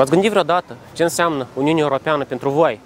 V-ați gândit vreodată ce înseamnă Uniunea Europeană pentru voi?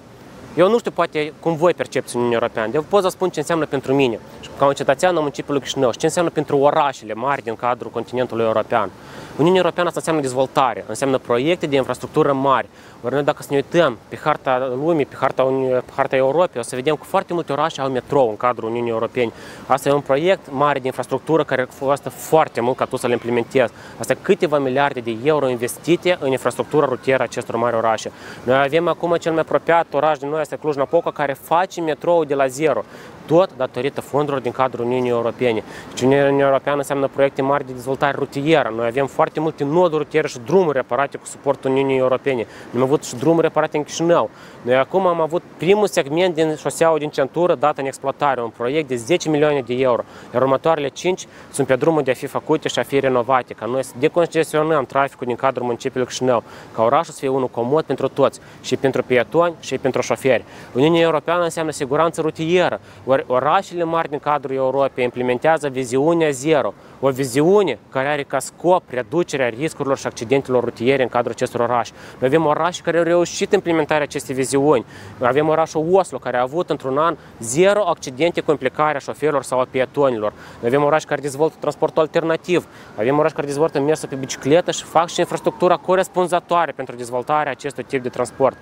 Eu nu știu poate cum voi percepți Uniunea Europeană, eu pot să spun ce înseamnă pentru mine, ca un cetățean al municipiului Chișinău, și ce înseamnă pentru orașele mari din cadrul continentului european. Uniunea Europeană asta înseamnă dezvoltare, înseamnă proiecte de infrastructură mari. Ori noi dacă să ne uităm pe harta lumii, pe harta, pe harta Europei, o să vedem că foarte multe orașe au metrou în cadrul Uniunii Europene. Asta e un proiect mare de infrastructură care costă foarte mult ca tu să-l implementezi. Asta câteva miliarde de euro investite în infrastructura rutieră acestor mari orașe. Noi avem acum cel mai apropiat oraș din noi, este Cluj-Napoca, care face metrou de la zero tot datorită fondurilor din cadrul Uniunii Europene. Și Uniunea Europeană înseamnă proiecte mari de dezvoltare rutieră. Noi avem foarte multe noduri rutiere și drumuri reparate cu suportul Uniunii Europene. Noi am avut și drumuri reparate în Chișinău. Noi acum am avut primul segment din șoseaua din centură dat în exploatare, un proiect de 10 milioane de euro. Iar următoarele 5 sunt pe drumul de a fi făcute și a fi renovate, ca noi să decongestionăm traficul din cadrul municipiului Chișinău, ca orașul să fie unul comod pentru toți, și pentru pietoni, și pentru șoferi. Uniunea Europeană înseamnă siguranță rutieră, ori orașele mari din cadrul Europei implementează viziunea zero, o viziune care are ca scop reducerea riscurilor și accidentelor rutiere în cadrul acestor orașe. Noi avem orașe care au reușit implementarea acestei viziuni. Noi avem orașul Oslo, care a avut într-un an zero accidente cu implicarea șoferilor sau a pietonilor. Noi avem orașe care dezvoltă transportul alternativ. Avem orașe care dezvoltă mersul pe bicicletă și fac și infrastructura corespunzătoare pentru dezvoltarea acestui tip de transport.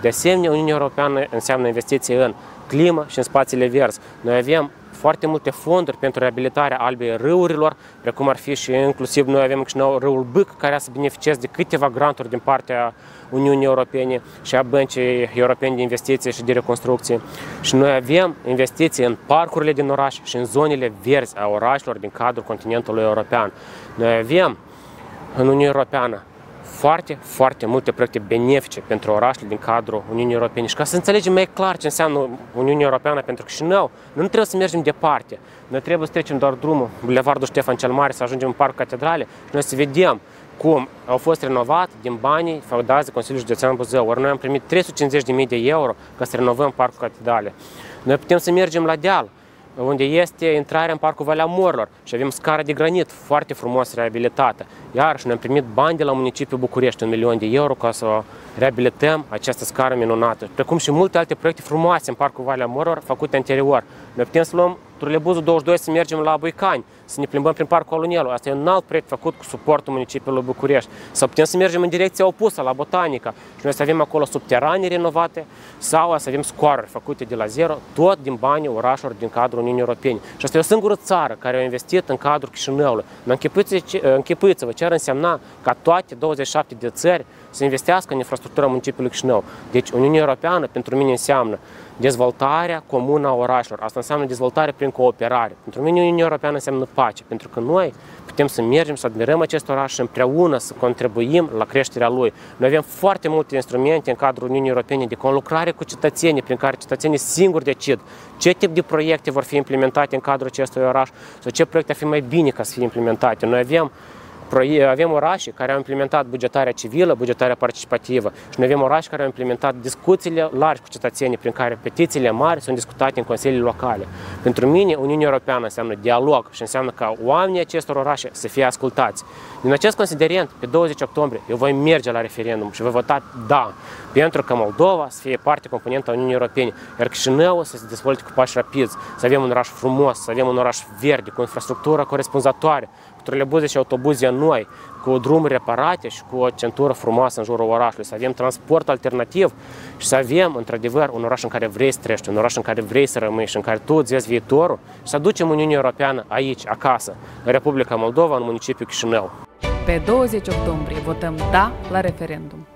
De asemenea, Uniunea Europeană înseamnă investiții în climă și în spațiile verzi. Noi avem foarte multe fonduri pentru reabilitarea albei râurilor, precum ar fi și inclusiv noi avem și nou râul Bâc, care să beneficieze de câteva granturi din partea Uniunii Europene și a Băncii Europene de Investiții și de Reconstrucție. Și noi avem investiții în parcurile din oraș și în zonele verzi a orașelor din cadrul continentului european. Noi avem în Uniunea Europeană foarte, foarte multe proiecte benefice pentru orașele din cadrul Uniunii Europene. Și ca să înțelegem mai clar ce înseamnă Uniunea Europeană pentru Chișinău, noi nu trebuie să mergem departe. Noi trebuie să trecem doar drumul Bulevardul Ștefan cel Mare, să ajungem în Parcul Catedrale și noi să vedem cum au fost renovat din banii făudați de Consiliul Județean Buzău. Ori noi am primit 350.000 de euro ca să renovăm Parcul Catedrale. Noi putem să mergem la deal, unde este intrarea în Parcul Valea Morilor și avem scară de granit foarte frumos reabilitată. Iar și ne-am primit bani de la municipiul București, un milion de euro, ca să reabilităm această scară minunată, precum și multe alte proiecte frumoase în Parcul Valea Morilor făcute anterior. Noi putem să luăm trolebuzul 22 să mergem la Buicani, să ne plimbăm prin Parcul Alunelu. Asta e un alt proiect făcut cu suportul municipiului București. Sau putem să mergem în direcția opusă, la Botanica. Și noi să avem acolo subterane renovate sau să avem scoaruri făcute de la zero, tot din banii orașelor din cadrul Uniunii Europene. Și asta e o singură țară care a investit în cadrul Chișinăului. Închipuiți-vă ce ar însemna ca toate 27 de țări să investească în infrastructura municipiului Chișinău. Deci Uniunea Europeană pentru mine înseamnă dezvoltarea comună a orașelor. Asta înseamnă dezvoltare prin cooperare. Pentru mine Uniunea Europeană înseamnă pace, pentru că noi putem să mergem, să admirăm acest oraș și împreună să contribuim la creșterea lui. Noi avem foarte multe instrumente în cadrul Uniunii Europene de conlucrare cu cetățenii, prin care cetățenii singuri decid ce tip de proiecte vor fi implementate în cadrul acestui oraș sau ce proiecte ar fi mai bine ca să fie implementate. Noi avem avem orașe care au implementat bugetarea civilă, bugetarea participativă și noi avem orașe care au implementat discuțiile largi cu cetățenii prin care petițiile mari sunt discutate în consiliile locale. Pentru mine, Uniunea Europeană înseamnă dialog și înseamnă ca oamenii acestor orașe să fie ascultați. Din acest considerent, pe 20 octombrie, eu voi merge la referendum și voi vota da, pentru că Moldova să fie parte componentă a Uniunii Europene, iar Chișinău să se dezvolte cu pași rapizi, să avem un oraș frumos, să avem un oraș verde, cu infrastructură corespunzătoare, cu trolebuze și autobuze noi, cu drumuri reparate și cu o centură frumoasă în jurul orașului, să avem transport alternativ și să avem, într-adevăr, un oraș în care vrei să trăiești, un oraș în care vrei să rămâi și în care tu îți vezi viitorul și să aducem Uniunea Europeană aici, acasă, în Republica Moldova, în municipiul Chișinău. Pe 20 octombrie votăm da la referendum.